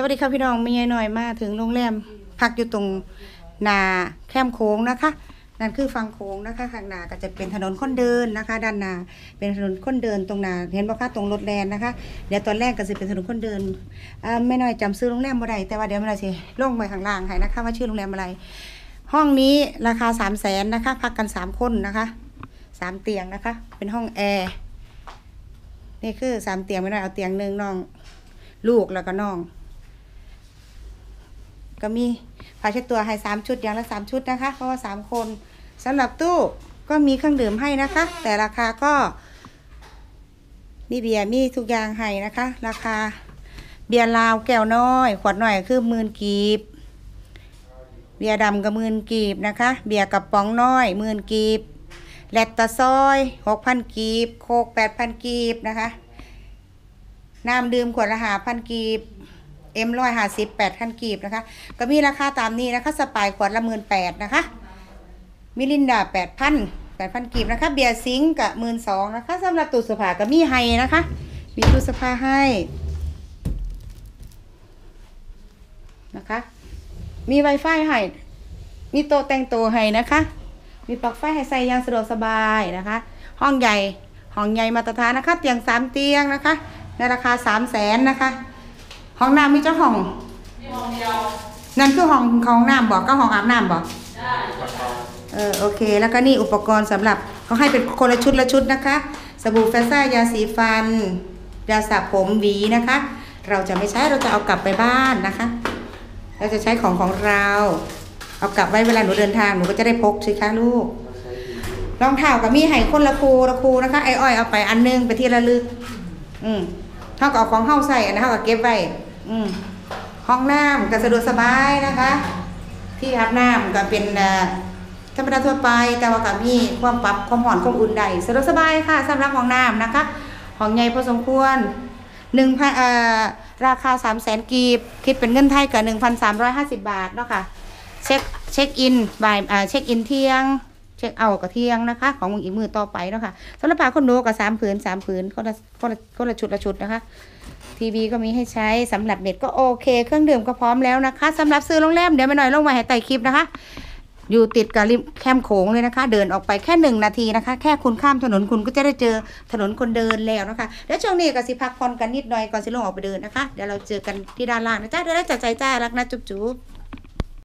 สวัสดีค่ะพี่น้องมียายหน่อยมาถึงโรงแรมพักอยู่ตรงนาแคมโค้งนะคะ นั่นคือฝั่งโค้งนะคะข้างหน้าก็จะเป็นถนนคนเดินนะคะ ด้านหน้าเป็นถนนคนเดินตรงนาเห็นบ่คะตรงรถแลนนะคะเดี๋ยวตอนแรกก็จะเป็นถนนคนเดินอ่าแม่น้อยจำซื้อโรงแรมบ่ได้แต่ว่าเดี๋ยวแม่น้อยสิลงไปข้างล่างให้นะคะ ว่าชื่อโรงแรมอะไร ห้องนี้ราคาสามแสนนะคะ พักกันสามคนนะคะสามเตียงนะคะ เป็นห้องแอร์นี่คือสามเตียงไม่ได้เอาเตียงหนึ่งน้อง ลูกแล้วก็น้อง ก็มีผ้าเช็ดตัวให้สามชุดอย่างละสามชุดนะคะ เพราะว่าสามคนสำหรับตู้ก็มีเครื่องดื่มให้นะคะ แต่ราคาก็ มีเบียร์มีทุกอย่างให้นะคะ ราคาเบียร์ลาวแก้วน้อย ขวดน้อยคือหมื่นกีบ เบียร์ดำก็หมื่นกีบนะคะ เบียร์กระป๋องน้อยหมื่นกีบแลตตาซอยหกพันกีบ โค้กแปดพันกีบนะคะ น้ำดื่มขวดละห้าพันกีบ เอ็มร้อยห้าสิบแปดพันกีบนะคะ ก็มีราคาตามนี้นะคะสปายขวดละหมื่นแปดนะคะ มิรินด้าแปดพันแปดพันกีบนะคะ เบียร์สิงห์กับหมื่นสองนะคะสำหรับตู้เสื้อผ้าก็มีให้นะคะ มีตู้เสื้อผ้าให้นะคะ มี Wi-Fi ให้ มีโต๊ะแต่งตัวให้นะคะ มีปลั๊กไฟให้ใส่อย่างสะดวกสบายนะคะ ห้องใหญ่ ห้องใหญ่มาตรฐานนะคะ เตียงสามเตียงนะคะ ในราคาสามแสนนะคะ ห้องน้ำมีเจ้าห้องเดียวนั่นคือห้องของน้ำบอกก็ห้องอาบน้ำบอกได้เออโอเค แล้วก็นี่อุปกรณ์สำหรับเขาให้เป็นคนละชุดละชุดนะคะ สบู่แฟซ่ายาสีฟัน ยาสระผมหวีนะคะ เราจะไม่ใช้เราจะเอากลับไปบ้านนะคะ เราจะใช้ของของเรา เอากลับไว้เวลาหนูเดินทางหนูก็จะได้พกสิคะลูกรองเท้ากับมีให้คนละคูละคูนะคะไอ้อ้อยเอาไปอันนึงไปที่ระลึก อืมเท่ากับเอาของเฮาใส่อันนั้นเท่ากับเก็บไว้ อืมห้องน้ำก็สะดวกสบายนะคะ ที่อาบน้ำก็เป็นธรรมดาทั่วไป แต่ว่าก็มีความปรับความห่อนความอุ่นได้สะดวกสบายค่ะสำหรับห้องน้ำนะคะห้องใหญ่พอสมควรหนึ่งพันเอ่อราคาสามแสนกีบ คิดเป็นเงินไทยกับหนึ่งพันสามร้อยห้าสิบบาทเนาะค่ะเช็คเช็คอินบ่ายอ่าเช็คอินเที่ยงเช็คเอาท์กับเที่ยงนะคะ ของมึงอีกมือต่อไปเนาะค่ะสำหรับผ้าคนโนกับสามผืนสามผืนคนละคนละคนละชุดละชุดนะคะ ทีวีก็มีให้ใช้สำหรับเน็ตก็โอเค เครื่องดื่มก็พร้อมแล้วนะคะสำหรับซื้อโรงแรมเดี๋ยวไปหน่อยลงมาให้ไต่คลิปนะคะ อยู่ติดกับริมแคมโขงเลยนะคะ เดินออกไปแค่หนึ่งนาทีนะคะ แค่คุณข้ามถนนคุณก็จะได้เจอถนนคนเดินแล้วนะคะแล้วช่วงนี้ก็สิพักผ่อนกันนิดหน่อยก่อนสิลงออกไปเดินนะคะเดี๋ยวเราเจอกันที่ด้านล่างนะจ๊ะเดี๋ยวได้จัดใจจ้ารักนะจุ๊จุ๊บ